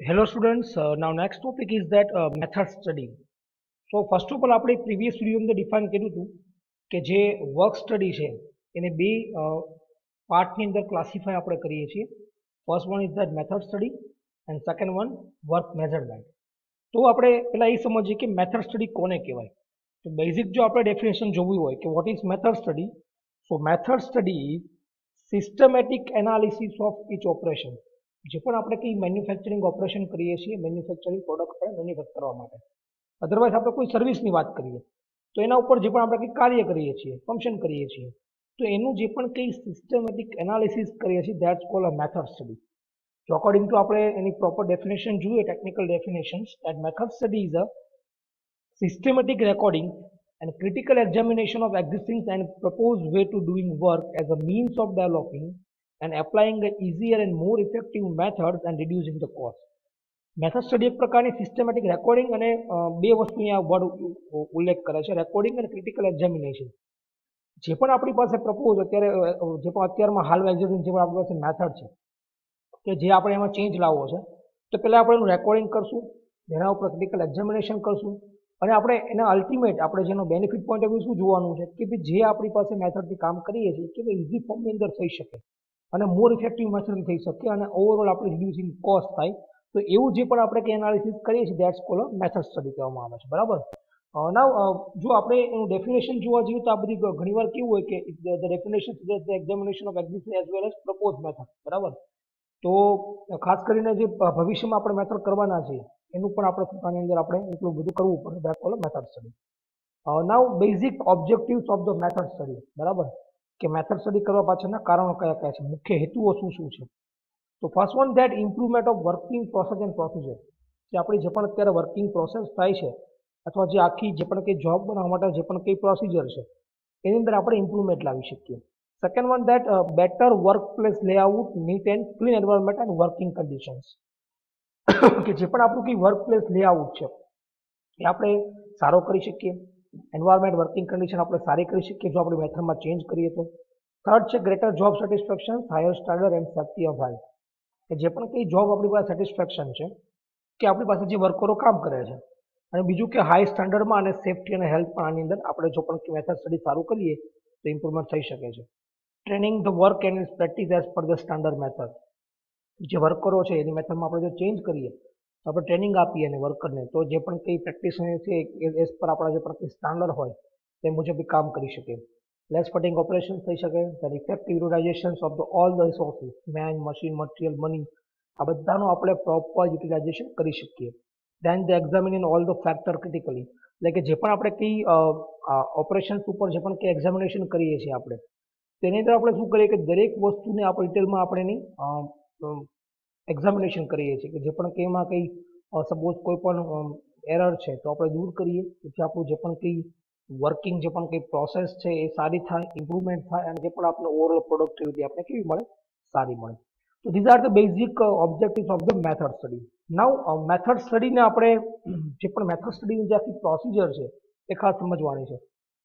Hello students, uh, now next topic is that uh, method study. So first of આપણે previous video અંદર define કર્યું હતું કે જે વર્ક સ્ટડી છે એને બે પાર્ટની અંદર ક્લાસિફાય આપણે કરીએ છીએ. First one is that method study and second one work measurement તો આપણે પહેલાં એ સમજીએ કે મેથડ સ્ટડી કોને કહેવાય? તો બેઝિક જો આપણે ડેફિનેશન જોવું હોય કે what is method study so method study is systematic analysis of each operation જે પણ આપણે કંઈ મેન્યુફેક્ચરિંગ ઓપરેશન કરીએ છીએ મેન્યુફેક્ચરિંગ પ્રોડક્ટ પણ મેન્યુફેક્ચર કરવા માટે. અધરવાઇઝ આપણે કોઈ સર્વિસની વાત કરીએ. તો એના ઉપર જે પણ આપણે કંઈ કાર્ય કરીએ છીએ ફંક્શન કરીએ છીએ, તો એનું જે પણ કંઈ સિસ્ટમેટિક એનાલિસિસ કરીએ છીએ that's call a method study તો અકોર્ડિંગ ટુ આપણે એની પ્રોપર ડેફિનેશન જોઈએ technical definitions at method study is a systematic recording and critical examination of existing and propose way to doing work as a means of developing and applying an easier and more effective methods and reducing the cost. Method study એક પ્રકારની systematic recording અને બે વસ્તુ અહીંયા word ઉલ્લેખ કરે છે recording અને ક્રિટિકલ એક્ઝામિનેશન જે પણ આપણી પાસે પ્રપોઝ અત્યારે જે પણ અત્યારમાં હાલ એક્ઝામિનેશન જે પણ આપણી પાસે મેથડ છે કે જે આપણે એમાં ચેન્જ લાવવો છે તો પહેલાં આપણે એનું રેકોર્ડિંગ કરશું એના ઉપર ક્રિટિકલ એક્ઝામિનેશન કરશું, અને આપણે એના અલ્ટિમેટ આપણે જેનો બેનિફિટ પોઈન્ટ ઓફ વ્યૂ શું જોવાનું છે, કે ભાઈ જે આપણી પાસે મેથડથી કામ કરીએ છીએ, કે ઇઝી ફોર્મની અંદર થઈ શકે. અને મોર ઇફેક્ટિવ મશીનરી થઈ શકે અને ઓવરઓલ આપણે રિડ્યુસિંગ કોસ્ટ થાય. તો એવું જે પણ આપણે કે એનાલિસિસ કરીએ છીએ દેટ્સ કોલ મેથડ સ્ટડી કહેવામાં આવે છે. બરાબર? નાવ જો આપણે એનું ડેફિનેશન જોવા જઈએ તો આ બધી ઘણીવાર કેવું હોય કે the definition the examination of existing as well as propose method બરાબર? તો ખાસ કરીને જે ભવિષ્યમાં આપણે મેથડ કરવાના છે, એનું પણ આપણે પોતાની અંદર આપણે એટલું બધું કરવું પડે. That call method study now basic objectives of the method study બરાબર? કે મેથડ સ્ટડી કરવા પાછળના કારણો કયા કયા છે? મુખ્ય હેતુઓ શું શું છે? તો first one that improvement of working process and procedure જે આપણી જે પણ અત્યારે વર્કિંગ પ્રોસેસ થાય છે, અથવા જે આખી જે પણ કંઈ જોબ બનાવવા માટે જે પણ કંઈ પ્રોસિજર છે, એની અંદર આપણે ઇમ્પ્રુવમેન્ટ લાવી શકીએ. Second one that better work place layout neat and clean environment and working conditions કે જે પણ આપણું કંઈ વર્ક પ્લેસ લેઆઉટ છે, એ આપણે સારો કરી શકીએ. એન્વાયરમેન્ટ વર્કિંગ કન્ડિશન આપણે સારી કરી શકીએ. જો આપણે મેથડમાં ચેન્જ કરીએ તો. થર્ડ છે greater job satisfaction higher standard and safety of health કે જે પણ કંઈ જોબ આપણી પાસે સેટિસ્ફેક્શન છે, કે આપણી પાસે જે વર્કરો કામ કરે છે. અને બીજું કે હાઈ સ્ટાન્ડર્ડમાં અને સેફ્ટી અને હેલ્થ પણ આની અંદર આપણે જો પણ મેથડ સ્ટડી સારું કરીએ, તો ઇમ્પ્રુવમેન્ટ થઈ શકે છે. Training the work and is practice as per the standard method જે વર્કરો છે, એની મેથડમાં આપણે જો ચેન્જ કરીએ આપણે ટ્રેનિંગ આપીએ અને વર્કરને તો જે પણ કંઈ પ્રેક્ટિસ છે એઝ પર આપણા જે પણ સ્ટાન્ડર્ડ હોય, તે મુજબ કામ કરી શકે. લેસ ફટિંગ ઓપરેશન થઈ શકે, then effective utilization of the all the resources man machine material money આ બધાનું આપણે પ્રોપર યુટિલાઇઝેશન કરી શકીએ. Then the examine in all the factor critically એટલે કે જે પણ આપણે કંઈ ઓપરેશન્સ ઉપર જે પણ કંઈ એક્ઝામિનેશન કરીએ છીએ આપણે, તેની અંદર આપણે શું કરીએ કે દરેક વસ્તુને આપણે ડિટેલમાં આપણે એની એક્ઝામિનેશન કરીએ છીએ કે જે પણ કંઈ એમાં કંઈ સપોઝ કોઈ પણ એરર છે તો આપણે દૂર કરીએ. તેથી આપણું જે પણ કંઈ વર્કિંગ જે પણ કંઈ પ્રોસેસ છે એ સારી થાય ઇમ્પ્રુવમેન્ટ થાય અને જે પણ આપણે ઓવરઓલ પ્રોડક્ટિવિટી આપણે કેવી મળે? સારી મળે. તો these are the basic objectives of the method study now method સ્ટડીને આપણે જે પણ મેથડ સ્ટડીની જે આખી પ્રોસિજર છે એ ખાસ સમજવાની છે.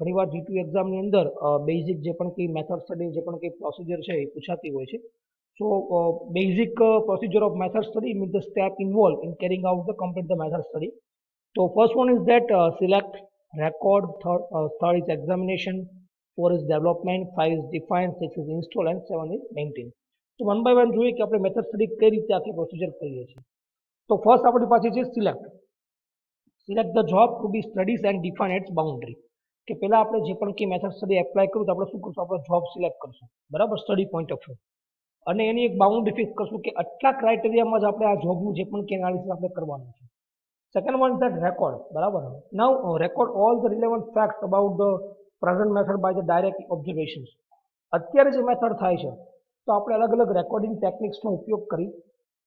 ઘણીવાર જીટીયુ એક્ઝામની અંદર બેઝિક જે પણ કંઈ મેથડ સ્ટડી જે પણ કંઈ પ્રોસિજર છે એ પૂછાતી હોય છે. So basic procedure of method study means the step involve in carrying out the complete the method study તો first one is that select record, third, uh, third is examination, four is development, five is define, six is install and seven is maintain. તો one by one જોઈએ કે આપણે method study કઈ રીતે આખી procedure કરીએ છીએ તો ફર્સ્ટ આપણી પાસે છે select select the job to be studies and define its boundary કે પહેલા આપણે જે પણ કંઈ મેથડ સ્ટડી એપ્લાય કરું તો આપણે શું કરશું આપણે જોબ સિલેક્ટ કરશું બરાબર સ્ટડી પોઈન્ટ ઓફ વ્યૂ અને એની એક બાઉન્ડ્રી ફિક્સ કરશું કે આટલા ક્રાઇટેરિયામાં જ આપણે આ જોબનું જે પણ એનાલિસિસ આપણે કરવાનું છે. સેકન્ડ વન ધેટ રેકોર્ડ બરાબર? Now record all the relevant relevant about the present method by the direct direct અત્યારે જે મેથડ થાય છે, તો આપણે અલગ અલગ રેકોર્ડિંગ ટેકનિક્સનો ઉપયોગ કરી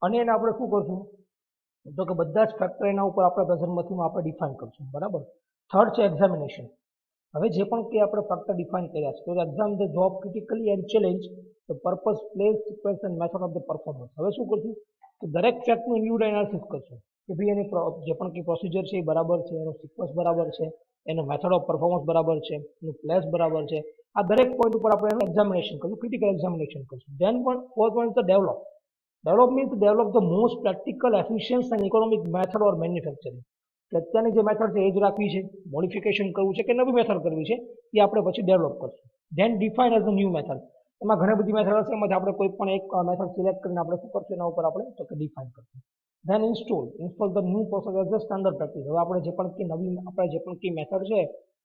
અને એને આપણે શું કરશું? તો કે બધા જ ફેક્ટર એના ઉપર આપણે પ્રેઝન્ટમાંથી આપણે ડિફાઇન કરશું, બરાબર? થર્ડ છે એક્ઝામિનેશન હવે જે પણ કંઈ આપણે ફક્ત ડિફાઇન કર્યા છે. તો exam the job critically and challenge the purpose place sequence and method of the performance હવે શું કરશું? કે દરેક ફેક્ટનું ઇન્ડિવિડ્યુઅલ એનાલિસિસ કરશું. કે ભાઈ એની જે પણ કંઈ પ્રોસિજર છે એ બરાબર છે, એનો સિક્વન્સ બરાબર છે, એનો મેથડ ઓફ પરફોર્મન્સ બરાબર છે, એનું પ્લેસ બરાબર છે. આ દરેક પોઈન્ટ ઉપર આપણે એનું એક્ઝામિનેશન કરશું ક્રિટિકલ એક્ઝામિનેશન કરશું. ધેન પણ fourth point the develop develop means develop the most practical efficiency and economic method or manufacturing કે અત્યારની જે મેથડ છે એ જ રાખવી છે મોડિફિકેશન કરવું છે કે નવી મેથડ કરવી છે, એ આપણે પછી ડેવલપ કરશું. Then define as a new method એમાં ઘણી બધી મેથડ હશે, એમાં આપણે કોઈ પણ એક મેથડ સિલેક્ટ કરીને આપણે શું કરશું, એના ઉપર આપણે તો કે ડિફાઇન કરશું. Then install install the new process as a standard practice હવે આપણે જે પણ કે નવી, આપણે જે પણ કે મેથડ છે,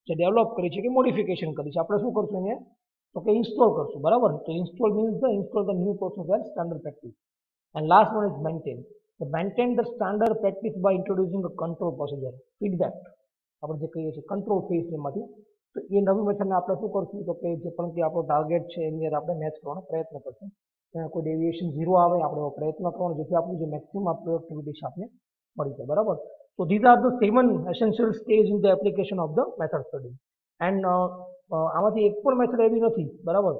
જે ડેવલપ કરી છે, કે મોડિફિકેશન કરી છે, આપણે શું કરશું એને તો કે ઇન્સ્ટોલ કરશું. બરાબર? તો install means the install the new process as standard practice and last one is maintain તો maintain the standard practice by introducing a control procedure feedback આપણે જે કહીએ છીએ કંટ્રોલ ફેઝ એમાંથી તો એ નવી મેથડને આપણે શું કરશું? તો કે જે પણ કે આપણો ટાર્ગેટ છે, એની અંદર આપણે મેચ કરવાનો પ્રયત્ન કરશું. ત્યાં કોઈ ડેવિએશન ઝીરો આવે, આપણે એવો પ્રયત્ન કરવાનો, જેથી આપણું જે મેક્સિમમ પ્રોડક્ટિવિટી છે આપણે મળી જાય. બરાબર? તો these are the seven essential stage in the application of the method study and આમાંથી એક પણ મેથડ એવી નથી, બરાબર?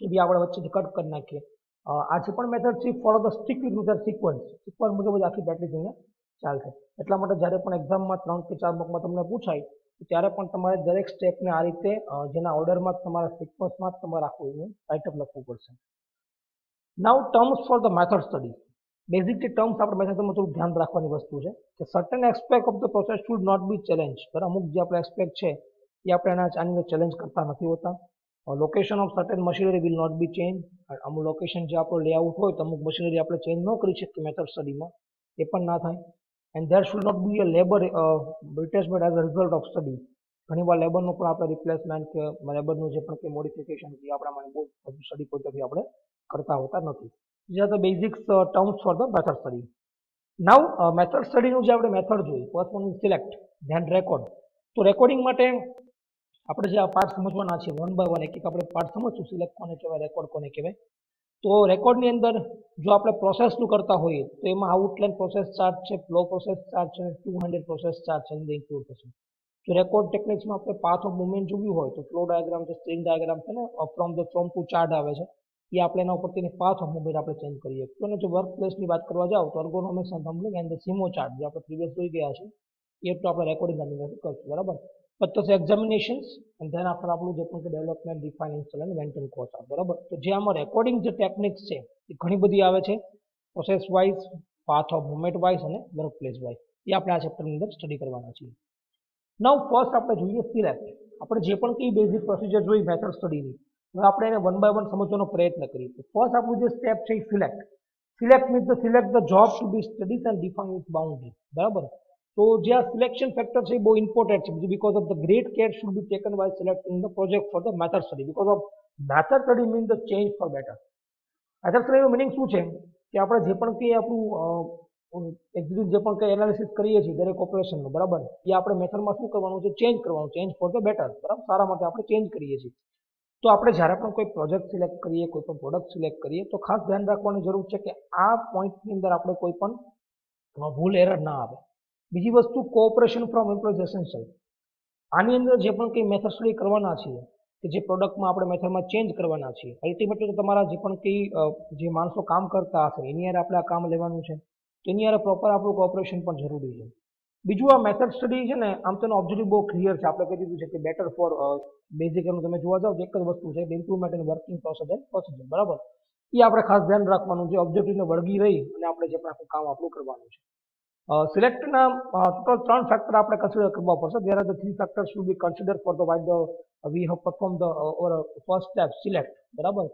કે બી આપણે વચ્ચેથી કટ કરી નાખીએ. આ જે પણ મેથડ છે follow the strictly to the sequence sequence મુજબ જ આખી બેટરી અહીંયા ચાલશે એટલા માટે જ્યારે પણ એક્ઝામમાં ત્રણ કે ચાર માર્કમાં તમને પૂછાય ત્યારે પણ તમારે દરેક સ્ટેપને આ રીતે જેના ઓર્ડરમાં તમારે સિક્વન્સમાં જ તમારે આખું એને રાઇટઅપ લખવું પડશે. Now terms for the method study basically terms આપણે મેથડમાં થોડું ધ્યાન રાખવાની વસ્તુ છે કે certain aspect of the process should not be challenge બરાબર? અમુક જે આપણે એસ્પેક્ટ છે, એ આપણે એના આની ચેલેન્જ કરતા નથી હોતા. Location of certain machinery will not be change અમુક લોકેશન જે આપણો લેઆઉટ હોય તો અમુક મશીનરી આપણે ચેન્જ ન કરી શકીએ મેથડ સ્ટડીમાં એ પણ ના થાય. And there should not be a labour replacement as a result of study ઘણી વાર લેબરનું પણ આપણે રિપ્લેસમેન્ટ કે લેબરનું જે પણ કંઈ મોડિફિકેશન છે આપણા બહુ બધું સ્ટડી પોઈન્ટથી આપણે કરતા હોતા નથી. જે the basics terms for the method study now method સ્ટડીનું જે આપણે મેથડ જોયું first one select then record તો રેકોર્ડિંગ માટે આપણે જે આ પાર્ટ સમજવાના છે વન બાય વન એક એક આપણે પાર્ટ સમજશું સિલેક્ટ કોને કહેવાય રેકોર્ડ કોને કહેવાય. તો રેકોર્ડની અંદર જો આપણે પ્રોસેસનું કરતા હોઈએ, તો એમાં આઉટલાઇન પ્રોસેસ ચાર્ટ છે ફ્લો પ્રોસેસ ચાર્ટ છે ટુ હંડ્રેડ પ્રોસેસ ચાર્ટ છે, અંદર ઇન્ક્લુડ થશે. જો રેકોર્ડ ટેકનિક્સમાં આપણે પાથ ઓફ મુવમેન્ટ જોયું હોય, તો ફ્લો ડાયાગ્રામ છે સ્ટ્રીંગ ડાયાગ્રામ છે, ને from the from to chart આવે છે. એ આપણે એના ઉપરથી પાથ ઓફ મુવમેન્ટ આપણે ચેન્જ કરીએ. તો અને જો વર્ક પ્લેસની વાત કરવા જાઓ, તો ergonomics and therbligs and the SIMO chart જે આપણે પ્રીવિયસ જોઈ ગયા છે એ તો આપણે રેકોર્ડિંગ અંદર કરશું, બરાબર? પછી થશે એક્ઝામિનેશન્સ એન્ડ ધેન આફ્ટર આપણું જે પણ development define install and maintain course આવે બરાબર? તો જે આમાં રેકોર્ડિંગ જે ટેકનિક્સ છે, એ ઘણી બધી આવે છે. Process wise path of movement wise અને વર્ક પ્લેસ વાઇઝ એ આપણે આ ચેપ્ટરની અંદર સ્ટડી કરવાના છીએ. નવ ફર્સ્ટ આપણે જોઈએ સિલેક્ટ આપણે જે પણ કઈ બેઝિક પ્રોસિજર જોઈ મેથડ સ્ટડીની હવે આપણે એને વન બાય વન સમજવાનો પ્રયત્ન કરીએ. તો ફર્સ્ટ આપણું જે સ્ટેપ છે, એ select select means the select the job to be studies and define its boundary બરાબર? તો જે આ સિલેક્શન ફેક્ટર છે એ બહુ ઇમ્પોર્ટન્ટ છે because of the great care should be taken by selecting the project for the method study because of method study mean the change for better method સ્ટડીનું meaning શું છે? કે આપણે જે પણ કંઈ આપણું એક્ઝિક્યુટ જે પણ કંઈ એનાલિસિસ કરીએ છીએ, દરેક ઓપરેશનનું બરાબર? એ આપણે મેથડમાં શું કરવાનું છે? ચેન્જ કરવાનું ચેન્જ ફોર ધ બેટર બરાબર? સારા માટે આપણે ચેન્જ કરીએ છીએ. તો આપણે જ્યારે પણ કોઈ પ્રોજેક્ટ સિલેક્ટ કરીએ, કોઈ પણ પ્રોડક્ટ સિલેક્ટ કરીએ, તો ખાસ ધ્યાન રાખવાની જરૂર છે કે આ પોઈન્ટની અંદર આપણે કોઈ પણ ભૂલ એરર ના આવે. બીજી વસ્તુ કોઓપરેશન ફ્રોમ એમ્પ્લોઈઝ એસેન્શિયલ આની અંદર જે પણ કંઈ મેથડ સ્ટડી કરવાના છીએ, કે જે પ્રોડક્ટમાં આપણે મેથડમાં ચેન્જ કરવાના છીએ અલ્ટિમેટલી તમારા જે પણ કંઈ જે માણસો કામ કરતા હશે, એની યારે આપણે આ કામ લેવાનું છે, તો એની યારે પ્રોપર આપણું કોઓપરેશન પણ જરૂરી છે. બીજું આ મેથડ સ્ટડી છે ને, આમ તેનો ઓબ્જેક્ટિવ બહુ ક્લિયર છે. આપણે કહી દીધું છે કે બેટર ફોર બેઝિક એનું તમે જોવા જાઓ તો એક જ વસ્તુ છે improvement and working process and procedure બરાબર? એ આપણે ખાસ ધ્યાન રાખવાનું છે ઓબ્જેક્ટિવને વળગી રહી અને આપણે જે પણ આખું કામ આપણું કરવાનું છે. સિલેક્ટના ટોટલ ત્રણ ફેક્ટર આપણે કન્સિડર કરવા પડશે. There are the three factor should be consider for the wide the we have perform the or first step select બરાબર?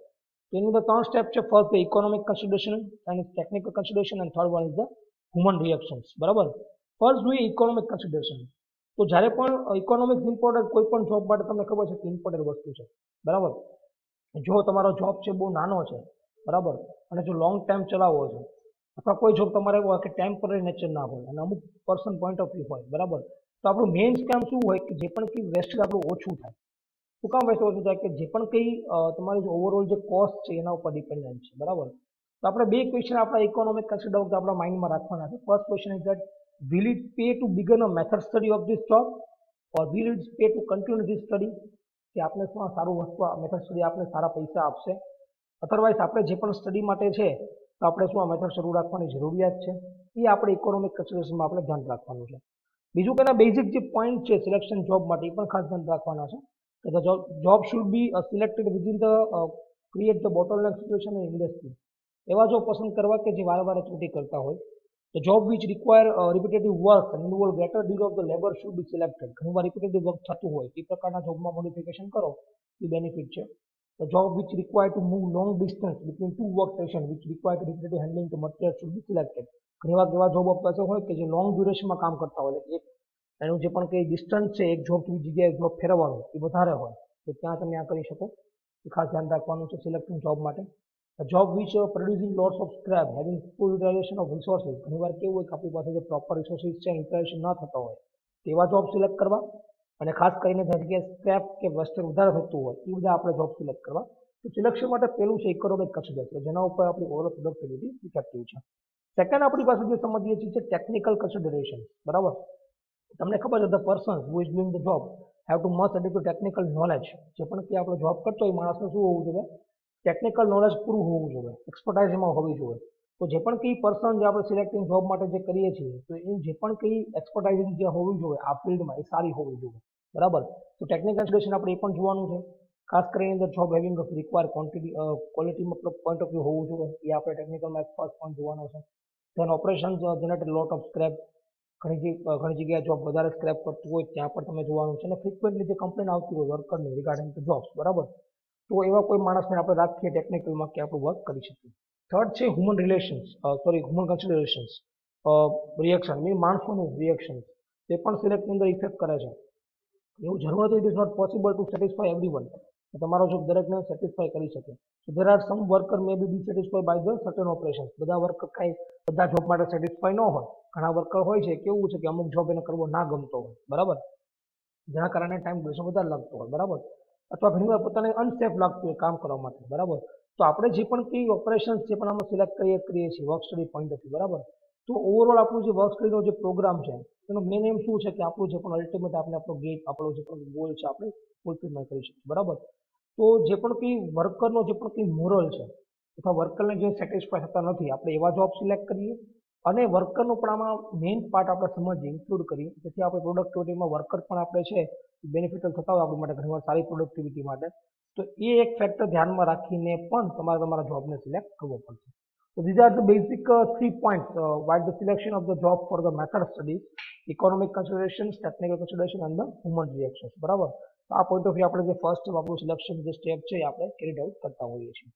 તો એની અંદર ત્રણ સ્ટેપ છે. First economic consideration and technical consideration and third one is the human reactions બરાબર? First જોઈએ economic consideration તો જ્યારે પણ ઇકોનોમિક્સ ઇમ્પોર્ટન્ટ કોઈ પણ જોબ માટે તમને ખબર છે કે ઇમ્પોર્ટન્ટ વસ્તુ છે. બરાબર? જો તમારો જોબ છે બહુ નાનો છે. બરાબર? અને જો લોંગ ટાઈમ ચલાવવો છે અથવા કોઈ જોબ તમારે એવું હોય કે ટેમ્પરરી નેચર ના હોય અને અમુક પર્સન પોઈન્ટ ઓફ વ્યૂ હોય, બરાબર? તો આપણું મેઇન કામ શું હોય કે જે પણ કંઈ વેસ્ટેજ આપણું ઓછું થાય. શું કામ વેસ્ટ ઓછું થાય? કે જે પણ કંઈ તમારી જે ઓવરઓલ જે કોસ્ટ છે એના ઉપર ડિપેન્ડન્ટ છે, બરાબર? તો આપણે બે ક્વેશ્ચન આપણા ઇકોનોમિક કન્સિડર વખતે આપણા માઇન્ડમાં રાખવાના છે. First question is that will it pay to begin a method study of this job? Or will it pay to continue this study? કે આપણે શું સારું વસ્તુ મેથડ સ્ટડી આપણે સારા પૈસા આપશે? અધરવાઇઝ આપણે જે પણ સ્ટડી માટે છે તો આપણે શું આ મેથડ શરૂ રાખવાની જરૂરિયાત છે. એ આપણે ઇકોનોમિક કન્સિડરેશનમાં આપણે ધ્યાન રાખવાનું છે. બીજું કે બેઝિક જે પોઈન્ટ છે સિલેક્શન જોબ માટે, એ પણ ખાસ ધ્યાન રાખવાના છે. કે job should be selected within the create the bottleneck situation in industry એવા જો પસંદ કરવા કે જે વારંવાર ત્રુટિ કરતા હોય, તો job which require repetitive work and involve greater deal of the labor should be selected. ઘણીવાર રિપીટેટિવ વર્ક થતું હોય, એ પ્રકારના જોબમાં મોડિફિકેશન કરો, એ બેનિફિટ છે. The job which required to move long distance between two workstation which required repetitive handling to material should be selected. ઘણીવાર એવા જોબ પાસે હોય કે જે લોંગ ડ્યુરેશનમાં કામ કરતા હોય એક એનું જે પણ કંઈ ડિસ્ટન્સ છે, એક જોબ બીજી જગ્યાએ જોબ ફેરવવાનું, એ વધારે હોય, તો ત્યાં તમે આ કરી શકો. એ ખાસ ધ્યાન રાખવાનું છે સિલેક્ટિંગ જોબ માટે. Job which producing lots of scrap having full utilization of resources ઘણીવાર કેવું હોય કે આપણી પાસે જે પ્રોપર રિસોર્સિસ છે યુટિલાઇઝેશન ન થતા હોય, તેવા જોબ સિલેક્ટ કરવા. અને ખાસ કરીને જગ્યાએ સ્ટેપ કે વેસ્ટર વધારે થતું હોય એ બધા આપણે જોબ સિલેક્ટ કરવા. તો સિલેક્શન માટે પહેલું છે ઇકોનોમિક કન્સિડર છે જેના ઉપર આપણી ઓવરઓલ પ્રોડક્ટિવિટી ઇફેક્ટિવ છે. સેકન્ડ આપણી પાસે જે સમજીએ છીએ, છે ટેકનિકલ કન્સિડરેશન બરાબર? તમને ખબર છે the person who is doing the job have to must edit to technical knowledge જે પણ કે આપણે જોબ કરતો હોય, માણસને શું હોવું જોઈએ? ટેકનિકલ નોલેજ પૂરું હોવું જોઈએ. એક્સપર્ટાઇઝ એમાં હોવી જોઈએ. તો જે પણ કંઈ પર્સન જે આપણે સિલેક્ટિંગ જોબ માટે જે કરીએ છીએ, તો એ જે પણ કંઈ એક્સપર્ટાઇઝિંગ જે હોવી જોઈએ, આ ફિલ્ડમાં એ સારી હોવી જોઈએ. બરાબર? તો ટેકનિકલ કન્સિડરેશન આપણે એ પણ જોવાનું છે. ખાસ કરીને અંદર job having require quantity quality મતલબ પોઈન્ટ ઓફ વ્યૂ હોવું જોઈએ. એ આપણે ટેકનિકલમાં એક ફર્સ્ટ પોઈન્ટ જોવાનો છે. Then operation generated lot of scrap ઘણી ઘણી જગ્યાએ જોબ વધારે સ્ક્રેપ કરતું હોય ત્યાં પણ તમે જોવાનું છે. અને ફ્રિકવન્ટલી જે કમ્પ્લેન આવતી હોય વર્કરની રિગાર્ડિંગ ટુ જોબ્સ બરાબર? તો એવા કોઈ માણસને આપણે રાખીએ ટેકનિકલમાં કે આપણું વર્ક કરી શકીએ. થર્ડ છે human relations sorry human considerations reaction mean માણસોનું reaction તે પણ સિલેક્ટની અંદર ઇફેક્ટ કરે છે. એવું જરૂર નથી it is not possible to satisfy every one તમારો જોબ દરેકને સેટિસ્ફાય કરી શકે. So there are some worker may be dissatisfy by the certain operation બધા વર્કર કાંઈ બધા જોબ માટે સેટિસ્ફાય ન હોય. ઘણા વર્કર હોય છે, કેવું છે કે અમુક જોબ એને કરવો ના ગમતો હોય. બરાબર? જેના કારણે ટાઈમ ઘણો વધારે લાગતો હોય. બરાબર? અથવા ઘણીવાર પોતાને અનસેફ લાગતું હોય કામ કરવા માટે. બરાબર? તો આપણે જે પણ કઈ ઓપરેશન્સ જે પણ આમાં સિલેક્ટ કરીએ કરીએ છીએ વર્ક સ્ટડી પોઈન્ટ ઓફ બરાબર? તો ઓવરઓલ આપણું જે વર્ક સ્ટડીનો જે પ્રોગ્રામ છે, એનો મેન એમ શું છે કે આપણું જે પણ અલ્ટિમેટ આપણે આપણો ગેટ આપણો જે પણ ગોલ છે, આપણે ફૂલફિલમેન્ટ કરી શકીએ, બરાબર? તો જે પણ કંઈ વર્કરનો જે પણ કંઈ મોરલ છે, અથવા વર્કરને જે સેટિસ્ફાય થતા નથી, આપણે એવા જોબ સિલેક્ટ કરીએ અને વર્કરનો પણ આમાં મેઇન પાર્ટ આપણે સમજીએ ઇન્ક્લુડ કરીએ. જેથી આપણે પ્રોડક્ટિવિટીમાં વર્કર પણ આપણે છે બેનિફિટલ થતા હોય આપણી માટે ઘણીવાર સારી પ્રોડક્ટિવિટી માટે. તો એ એક ફેક્ટર ધ્યાનમાં રાખીને પણ તમારે તમારા જોબને સિલેક્ટ કરવો પડશે. So these are the basic uh, three points uh, while the selection of the job for the method studies, economic considerations, technical consideration and the human reactions. બરાબર તો આ પોઈન્ટ ઓફ વ્યૂ આપણે જે first આપણું selection જે step છે એ આપણે કેરીડ આઉટ કરતા હોઈએ છીએ